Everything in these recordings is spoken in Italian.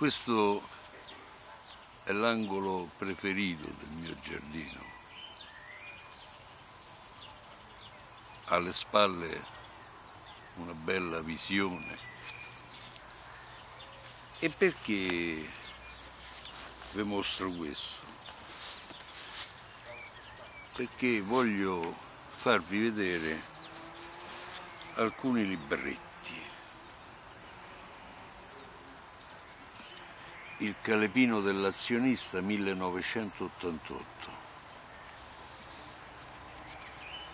Questo è l'angolo preferito del mio giardino. Alle spalle una bella visione. E perché vi mostro questo? Perché voglio farvi vedere alcuni libretti. Il calepino dell'azionista 1988.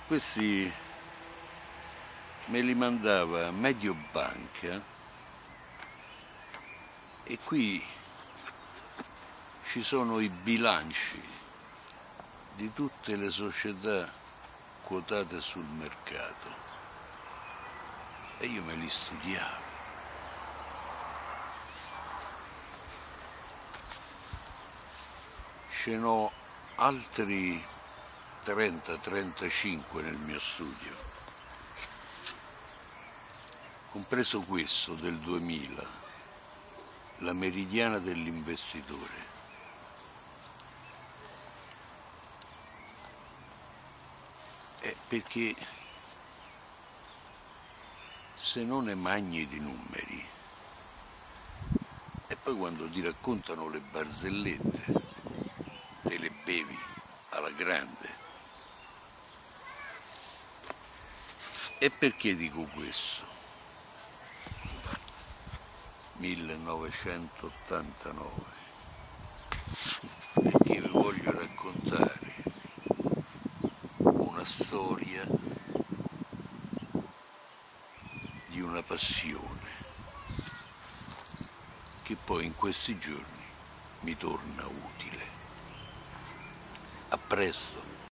Questi me li mandava Mediobanca e qui ci sono i bilanci di tutte le società quotate sul mercato e io me li studiavo. Ce n'ho altri 30-35 nel mio studio, compreso questo del 2000, la meridiana dell'investitore. È perché se non è magni di numeri e poi quando ti raccontano le barzellette grande. E perché dico questo? 1989. Perché vi voglio raccontare una storia di una passione che poi in questi giorni mi torna utile a Preston